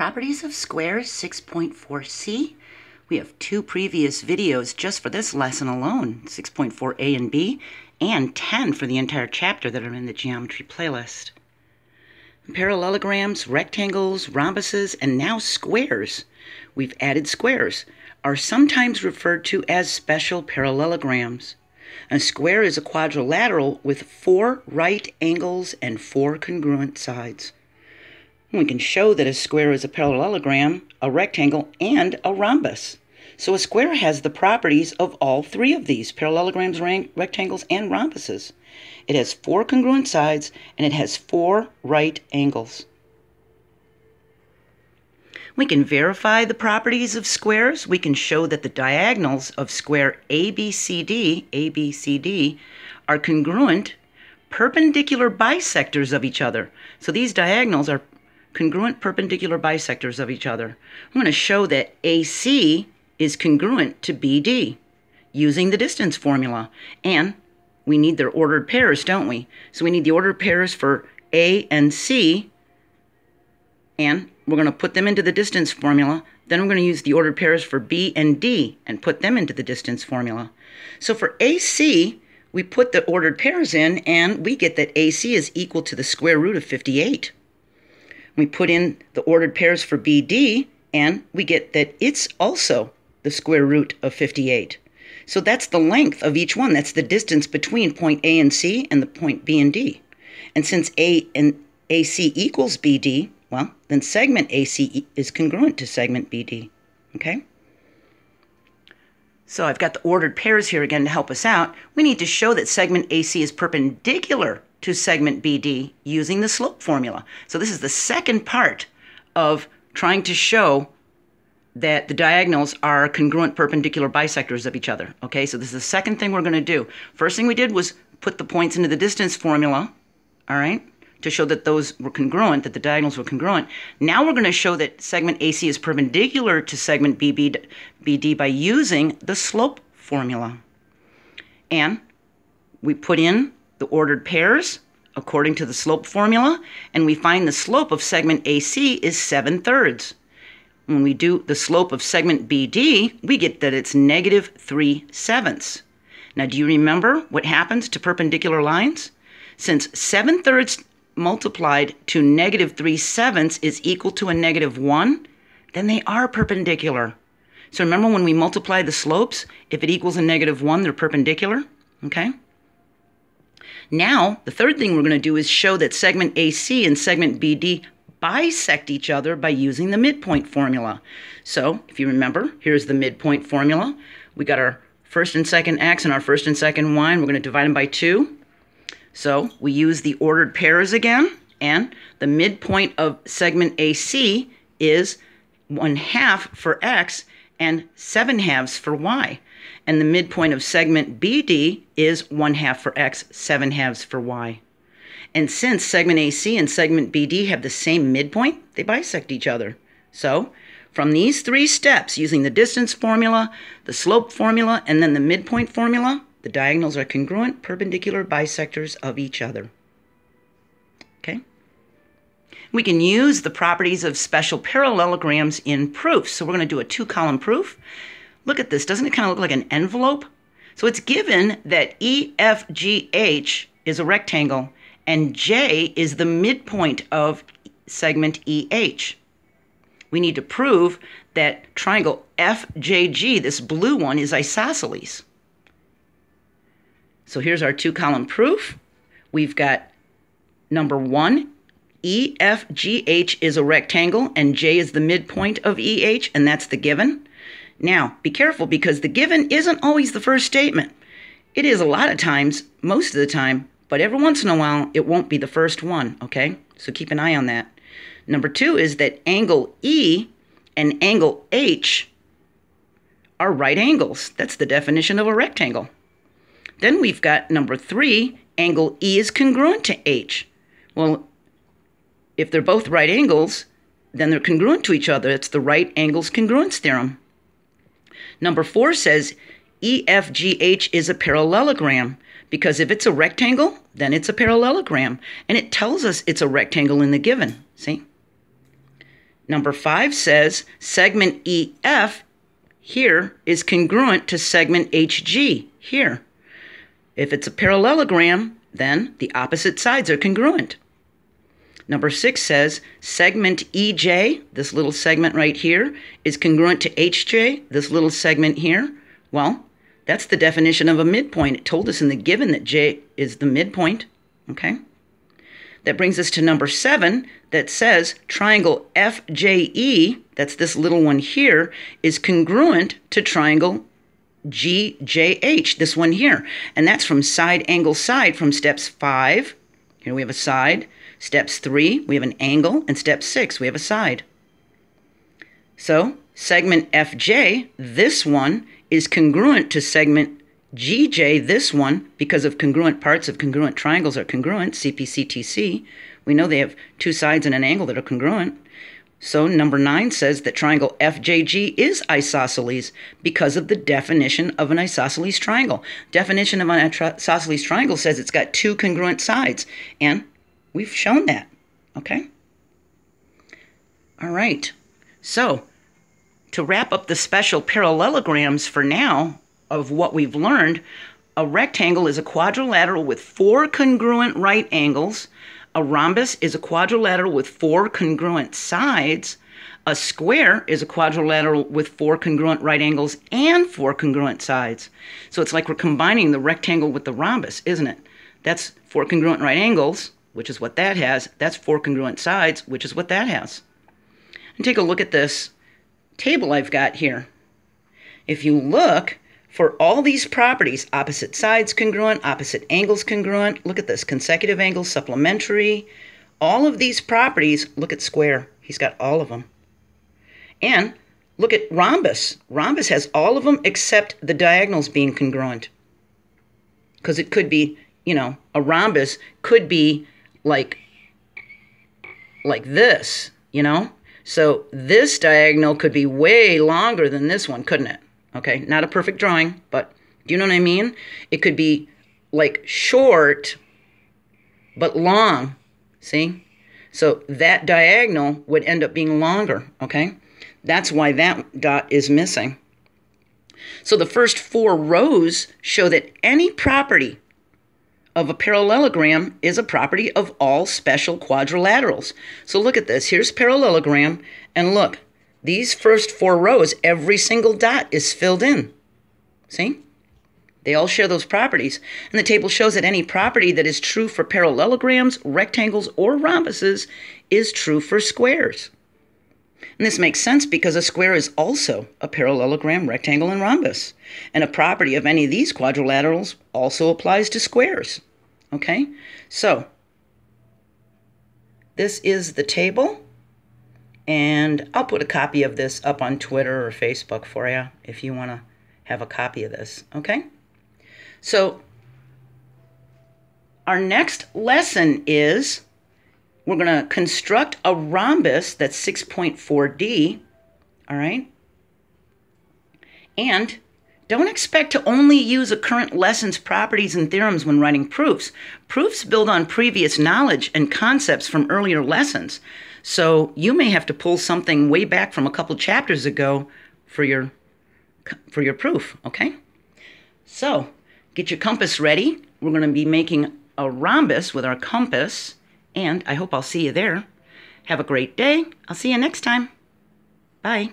Properties of Squares 6.4c. We have two previous videos just for this lesson alone, 6.4a and b, and 10 for the entire chapter that are in the geometry playlist. Parallelograms, rectangles, rhombuses, and now squares. We've added squares, are sometimes referred to as special parallelograms. A square is a quadrilateral with four right angles and four congruent sides. We can show that a square is a parallelogram, a rectangle, and a rhombus. So a square has the properties of all three of these, parallelograms, rectangles, and rhombuses. It has four congruent sides, and it has four right angles. We can verify the properties of squares. We can show that the diagonals of square ABCD, ABCD, are congruent perpendicular bisectors of each other. So these diagonals are congruent perpendicular bisectors of each other. I'm going to show that AC is congruent to BD using the distance formula. And we need their ordered pairs, don't we? So we need the ordered pairs for A and C. And we're going to put them into the distance formula. Then we're going to use the ordered pairs for B and D and put them into the distance formula. So for AC, we put the ordered pairs in and we get that AC is equal to the square root of 58. We put in the ordered pairs for BD, and we get that it's also the square root of 58. So that's the length of each one. That's the distance between point A and C and the point B and D. And since A and AC equals BD, well, then segment AC is congruent to segment BD. Okay? So I've got the ordered pairs here again to help us out. We need to show that segment AC is perpendicular to segment BD using the slope formula. So this is the second part of trying to show that the diagonals are congruent perpendicular bisectors of each other. Okay, so this is the second thing we're going to do. First thing we did was put the points into the distance formula, all right, to show that those were congruent, that the diagonals were congruent. Now we're going to show that segment AC is perpendicular to segment BB, BD by using the slope formula. And we put in the ordered pairs according to the slope formula, and we find the slope of segment AC is 7 thirds. When we do the slope of segment BD, we get that it's negative 3 sevenths. Now, do you remember what happens to perpendicular lines? Since 7 thirds multiplied to negative 3 sevenths is equal to a negative 1, then they are perpendicular. So remember when we multiply the slopes, if it equals a negative 1, they're perpendicular, okay? Now, the third thing we're going to do is show that segment AC and segment BD bisect each other by using the midpoint formula. So, if you remember, here's the midpoint formula. We got our first and second x and our first and second y, and we're going to divide them by 2. So, we use the ordered pairs again, and the midpoint of segment AC is 1 half for x and 7 halves for y and the midpoint of segment BD is 1 half for x, 7 halves for y. And since segment AC and segment BD have the same midpoint, they bisect each other. So, from these three steps, using the distance formula, the slope formula, and then the midpoint formula, the diagonals are congruent perpendicular bisectors of each other. Okay? We can use the properties of special parallelograms in proofs. So we're going to do a two-column proof. Look at this. Doesn't it kind of look like an envelope? So it's given that EFGH is a rectangle and J is the midpoint of segment EH. We need to prove that triangle FJG, this blue one, is isosceles. So here's our two column proof. We've got number one, EFGH is a rectangle and J is the midpoint of EH, and that's the given. Now, be careful because the given isn't always the first statement. It is a lot of times, most of the time, but every once in a while, it won't be the first one, okay? So keep an eye on that. Number two is that angle E and angle H are right angles. That's the definition of a rectangle. Then we've got number three, angle E is congruent to H. Well, if they're both right angles, then they're congruent to each other. It's the right angles congruence theorem. Number four says EFGH is a parallelogram because if it's a rectangle, then it's a parallelogram. And it tells us it's a rectangle in the given. See? Number 5 says segment EF here is congruent to segment HG here. If it's a parallelogram, then the opposite sides are congruent. Number six says segment EJ, this little segment right here, is congruent to HJ, this little segment here. Well, that's the definition of a midpoint. It told us in the given that J is the midpoint. Okay? That brings us to number seven that says triangle FJE, that's this little one here, is congruent to triangle GJH, this one here. And that's from side angle side from steps five. Here we have a side. Steps three, we have an angle. And step six, we have a side. So segment FJ, this one, is congruent to segment GJ, this one, because of congruent parts of congruent triangles are congruent, CPCTC. We know they have two sides and an angle that are congruent. So number 9 says that triangle FJG is isosceles because of the definition of an isosceles triangle. Definition of an isosceles triangle says it's got two congruent sides, and we've shown that, okay? All right, so to wrap up the special parallelograms for now of what we've learned, a rectangle is a quadrilateral with four congruent right angles, a rhombus is a quadrilateral with four congruent sides. A square is a quadrilateral with four congruent right angles and four congruent sides. So it's like we're combining the rectangle with the rhombus, isn't it? That's four congruent right angles, which is what that has. That's four congruent sides, which is what that has. And take a look at this table I've got here. If you look, for all these properties, opposite sides congruent, opposite angles congruent, look at this, consecutive angles, supplementary, all of these properties, look at square. He's got all of them. And look at rhombus. Rhombus has all of them except the diagonals being congruent. Because it could be, you know, a rhombus could be like, like this, you know? So this diagonal could be way longer than this one, couldn't it? Okay, not a perfect drawing, but do you know what I mean? It could be like short, but long. See? So that diagonal would end up being longer, okay? That's why that dot is missing. So the first four rows show that any property of a parallelogram is a property of all special quadrilaterals. So look at this. Here's parallelogram, and look, these first four rows, every single dot is filled in. See? They all share those properties. And the table shows that any property that is true for parallelograms, rectangles, or rhombuses is true for squares. And this makes sense because a square is also a parallelogram, rectangle, and rhombus. And a property of any of these quadrilaterals also applies to squares. Okay? So, this is the table. And I'll put a copy of this up on Twitter or Facebook for you if you want to have a copy of this, okay? So, our next lesson is we're going to construct a rhombus that's 6.4D, all right? And don't expect to only use a current lesson's properties and theorems when writing proofs. Proofs build on previous knowledge and concepts from earlier lessons. So you may have to pull something way back from a couple chapters ago for your for your proof, okay? So, get your compass ready. We're going to be making a rhombus with our compass, and I hope I'll see you there. Have a great day. I'll see you next time. Bye.